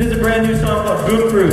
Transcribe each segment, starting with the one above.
This is a brand new song called Boot Crew.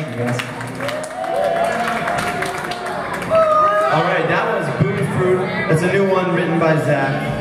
Guys. All right, that was Booty Fruit. It's a new one written by Zach.